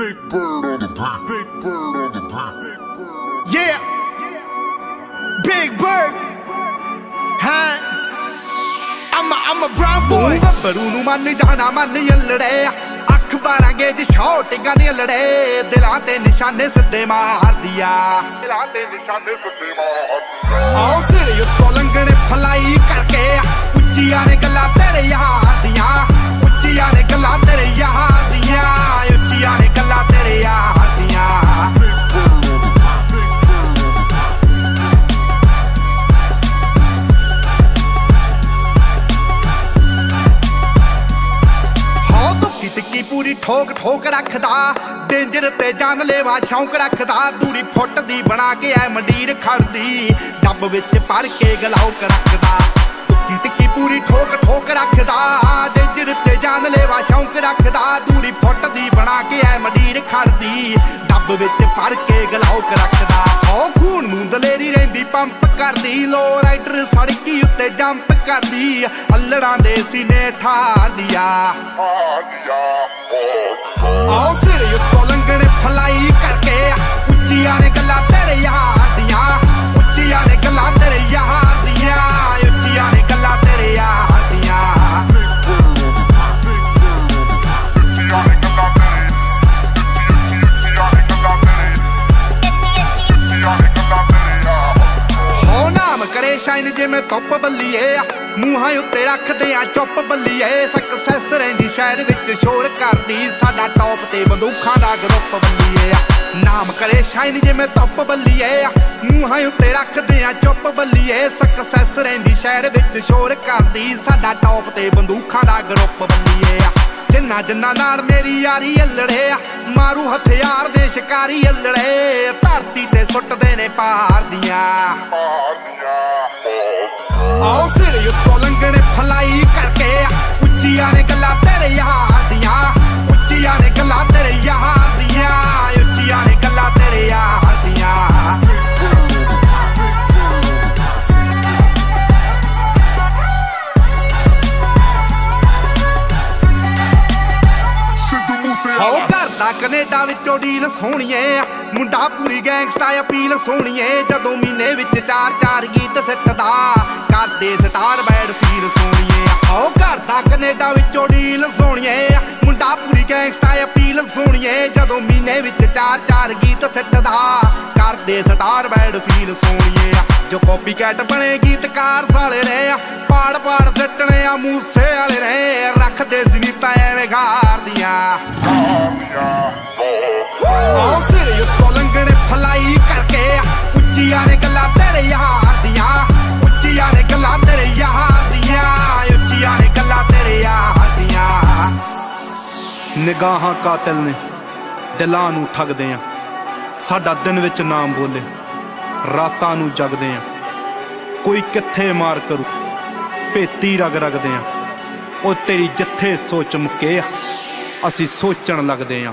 Big bird on the beat. Big bird on the the Yeah. Big Bird. ਹਾਂ I'm a, I'm a brown boy. ਗੱਭਰੂ ਨੂੰ ਮੰਨ ਜਾਣਾ ਮੰਨ ਯੱਲੜੇ ਅੱਖ ਬਾਰਾਂਗੇ ਜੀ ਸ਼ੌਟਿੰਗਾਂ ਦੀਆਂ ਲੜੇ ਦਿਲਾਂ ਤੇ ਨਿਸ਼ਾਨੇ ਸਿੱਧੇ ਮਾਰਦੀ ਆ ਦਿਲਾਂ ਦੇ ਨਿਸ਼ਾਨੇ ਸੁੱਤੇ ਮਾਰ ਆਓ ਸਿਰ ਉੱਤੋਂ ਲੰਘਣੇ ਫਲਾਈ ਕਰਕੇ ਉੱਚੀਆਂ ਨੇ ਗੱਲਾਂ ਤੇਰੇ ਯਾਰ ਤਿੱਕੀ ਪੂਰੀ ਠੋਕ ਠੋਕ ਰੱਖਦਾ, ਡੇਂਜਰ ਤੇ ਜਾਨ ਲੈਵਾ ਸ਼ੌਂਕ ਰੱਖਦਾ। ਦੂਰੀ ਫੁੱਟ ਦੀ ਬਣਾ ਕੇ ਐ ਮੰਡੀਰ ਖੜਦੀ, ਡੱਬ ਵਿੱਚ ਭਰ ਕੇ ਗਲਾਉਕ ਰੱਖਦਾ। ਧੁੱਕੀ ਤਿੱਕੀ ਪੂਰੀ ਠੋਕ ਠੋਕ ਰੱਖਦਾ, ਡੇਂਜਰ ਤੇ ਜਾਨ ਲੈਵਾ ਸ਼ੌਂਕ ਰੱਖਦਾ। ਦੂਰੀ ਫੁੱਟ ਦੀ ਬਣਾ ਕੇ ਐ ਮੰਡੀਰ ਖੜਦੀ, ਡੱਬ ਵਿੱਚ ਭਰ ਕੇ ਗਲਾਉਕ ਰੱਖਦਾ। ਹੋ ਖੂਨ ਨੂੰ ਦਲੇਰੀ ਰਹਿੰਦੀ, ਪੰਪ ਕਰਦੀ ਲੋ ਰਾਈਡਰ ਸੜਕੀ ਉੱਤੇ ਜੰਪ ਕਰਦੀ ਅల్లੜਾਂ ਦੇ ਸੀਨੇ ਠਾਰਦੀ ਆ ਆਲੀਆ ਓ ਆਓ ਸਿਰ ਉੱਤੋਂ ਲੰਘਣੇ ਫਲਾਈ ਸ਼ਾਈਨ ਜਿਵੇਂ ਧੁੱਪ ਬੱਲੀਏ ਮੂੰਹਾਂ ਉੱਤੇ ਰੱਖਦੇ ਆ, ਚੁੱਪ ਬੱਲੀਏ। ਸਕਸੈਸ ਰਹਿੰਦੀ ਸ਼ਹਿਰ ਵਿੱਚ, ਸ਼ੋਰ ਕਰਦੀ ਸਾਡਾ ਟੌਪ ਤੇ। ਬੰਦੂਖਾਂ ਦਾ ਗਰੁੱਪ ਬੱਲੀਏ ਨਾਮ ਕਰੇ ਸ਼ਾਈਨ ਜਿਵੇਂ ਧੁੱਪ ਬੱਲੀਏ ਮੂੰਹਾਂ ਉੱਤੇ ਰੱਖਦੇ ਆ, ਚੁੱਪ ਬੱਲੀਏ। ਸਕਸੈਸ ਰਹਿੰਦੀ ਸ਼ਹਿਰ ਵਿੱਚ, ਸ਼ੋਰ ਕਰਦੀ ਸਾਡਾ ਟੌਪ ਤੇ। ਬੰਦੂਖਾਂ ਦਾ ਗਰੁੱਪ ਬੱਲੀਏ ਜਿੰਨਾ ਜਿੰਨਾ ਨਾਲ ਮੇਰੀ ਯਾਰੀ ਅਲੜੇ ਮਾਰੂ ਹਥਿਆਰ ਦੇ ਸ਼ਿਕਾਰੀ ਅਲੜੇ। ਧਰਤੀ ਤੇ ਸੁੱਟਦੇ ਨੇ ਪਾਰ ਦੀਆਂ। ਆਲੀਆ ਓ ਆਓ ਸਿਰ ਉੱਤੋਂ ਲੰਘਣੇ ਫਲਾਈ ਵਾਲਾ ਕੈਨੇਡਾ ਵਿੱਚੋਂ ਡੀਲ ਸੋਹਣੀਏ। ਮੁੰਡਾ ਪੂਰੀ ਗੈਂਗਸਟਾ ਅਪੀਲ ਸੋਹਣੀਏ। ਜਦੋਂ ਮਹੀਨੇ ਵਿੱਚ ਚਾਰ ਚਾਰ ਗੀਤ ਸਿੱਟਦਾ ਕਰਦੇ ਸਟਾਰ ਬੈਡ ਫੀਲ ਸੋਹਣੀਏ। ਹੋ ਘਰ ਦਾ ਕੈਨੇਡਾ ਵਿੱਚੋਂ ਡੀਲ ਸੋਹਣੀਏ। ਮੁੰਡਾ ਪੂਰੀ ਗੈਂਗਸਟਾ ਅਪੀਲ ਸੋਹਣੀਏ। ਜਦੋਂ ਮਹੀਨੇ ਵਿੱਚ ਚਾਰ ਚਾਰ ਗੀਤ ਸਿੱਟਦਾ ਕਰਦੇ ਸਟਾਰ ਬੈਡ ਫੀਲ ਸੋਹਣੀਏ। ਜੋ ਕਾਪੀ ਕੈਟ ਬਣੇ ਗੀਤਕਾਰ ਸਾਲੇ ਨੇ, ਪਾੜ ਪਾੜ ਸਿੱਟਣੇ ਆ ਮੂਸੇ ਵਾਲੇ ਨੇ। ਰੱਖਦੇ ਸੀ ਨੀ ਐਵੇਂ ਗਾਰਦੀਆਂ ਨਿਗਾਹਾਂ ਕਾਤਲ ਨੇ, ਦਿਲਾਂ ਨੂੰ ਠੱਗਦੇ ਆ। ਸਾਡਾ ਦਿਨ ਵਿੱਚ ਨਾਮ ਬੋਲੇ, ਰਾਤਾਂ ਨੂੰ ਜਗਦੇ ਆ। ਕੋਈ ਕਿੱਥੇ ਮਾਰ ਕਰੂ, ਭੇਤੀ ਰਗ ਰਗਦੇ ਆ। ਉਹ ਤੇਰੀ ਜਿੱਥੇ ਸੋਚ ਮੁਕੇ ਆ, ਅਸੀਂ ਸੋਚਣ ਲੱਗਦੇ ਆ।